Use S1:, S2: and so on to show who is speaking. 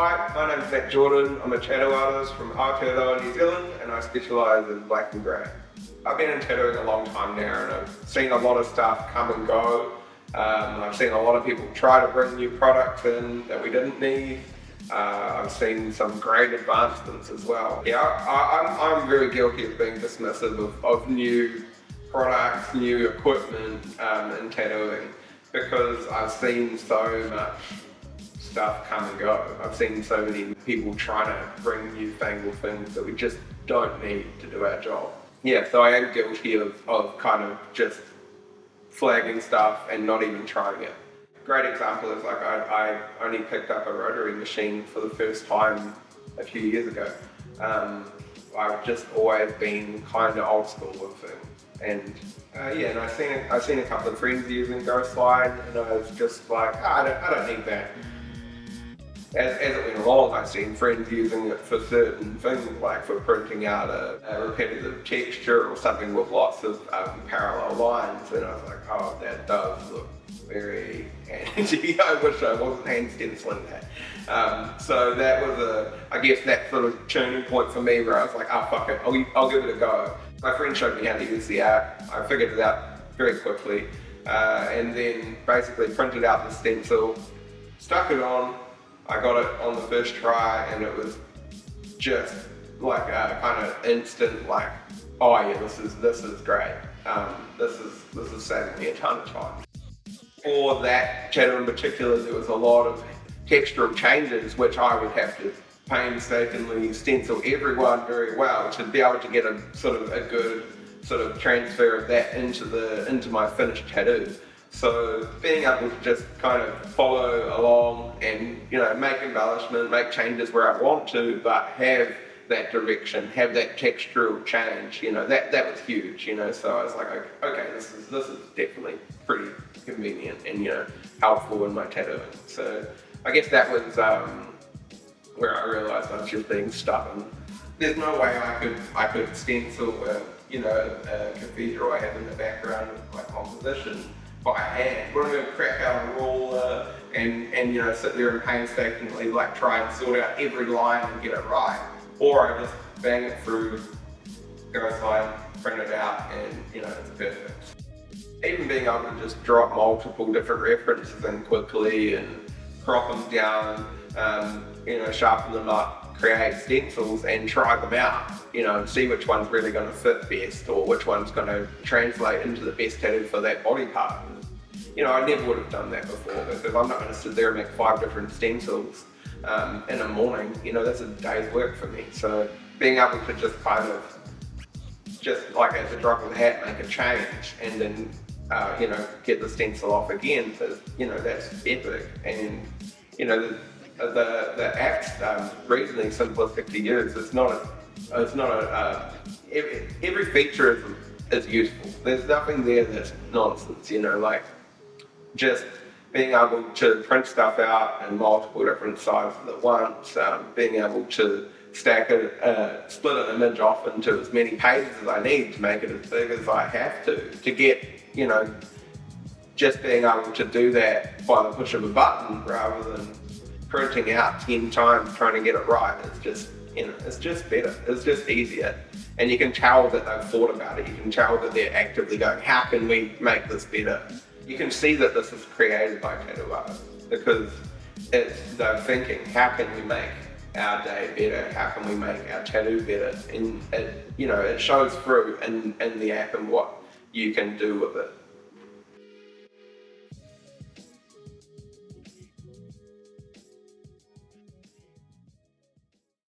S1: Hi, my name is Matt Jordan. I'm a tattoo artist from Aotearoa, New Zealand, and I specialise in black and grey. I've been in tattooing a long time now, and I've seen a lot of stuff come and go. Um, I've seen a lot of people try to bring new products in that we didn't need. Uh, I've seen some great advancements as well. Yeah, I, am very guilty of being dismissive of, of new products, new equipment um, in tattooing because I've seen so much stuff come and go. I've seen so many people trying to bring newfangled things that we just don't need to do our job. Yeah, so I am guilty of, of kind of just flagging stuff and not even trying it. Great example is like I, I only picked up a rotary machine for the first time a few years ago. Um, I've just always been kind of old school with things. And uh, yeah, and I've seen, I've seen a couple of friends using Ghostline and I was just like, oh, I, don't, I don't need that as, as it went along, I've seen friends using it for certain things, like for printing out a, a repetitive texture or something with lots of um, parallel lines, and I was like, oh, that does look very handy. I wish I wasn't hand stenciling that. Um, so that was a, I guess that sort of turning point for me where I was like, oh fuck it, I'll, I'll give it a go. My friend showed me how to use the app. I figured it out very quickly. Uh, and then basically printed out the stencil, stuck it on, I got it on the first try and it was just like a kind of instant like, oh yeah, this is this is great. Um, this is this is saving me a ton of time. For that tattoo in particular, there was a lot of textural changes which I would have to painstakingly stencil everyone very well to be able to get a sort of a good sort of transfer of that into the into my finished tattoo. So being able to just kind of follow along and you know make embellishment, make changes where I want to, but have that direction, have that textural change, you know, that that was huge, you know. So I was like, okay, okay this is this is definitely pretty convenient and you know helpful in my tattooing. So I guess that was um, where I realised I was just being stubborn. There's no way I could I could stencil, a, you know, a cathedral I have in the background of my composition by hand. We're going to crack out a ruler and, and you know sit there and painstakingly like try and sort out every line and get it right. Or I just bang it through, go aside, print it out and you know it's perfect. Even being able to just drop multiple different references in quickly and crop them down, um, you know, sharpen them up, create stencils and try them out, you know, and see which one's really going to fit best or which one's going to translate into the best tattoo for that body part. You know, I never would have done that before because I'm not going to sit there and make five different stencils um, in a morning. You know, that's a day's work for me. So being able to just kind of, just like at the drop of a hat, make a change and then, uh, you know, get the stencil off again, is, you know, that's epic. And, you know, the the app's um, reasonably simplistic to use. It's not a it's not a uh, every, every feature is is useful. There's nothing there that's nonsense. You know, like just being able to print stuff out in multiple different sizes at once, um, being able to stack it, uh, split an image off into as many pages as I need to make it as big as I have to, to get, you know, just being able to do that by the push of a button rather than printing out 10 times trying to get it right. It's just, you know, it's just better. It's just easier. And you can tell that they've thought about it. You can tell that they're actively going, how can we make this better? You can see that this is created by tattoo artists because it's they're thinking, how can we make our day better? How can we make our tattoo better? And it, you know, it shows through in, in the app and what you can do with it.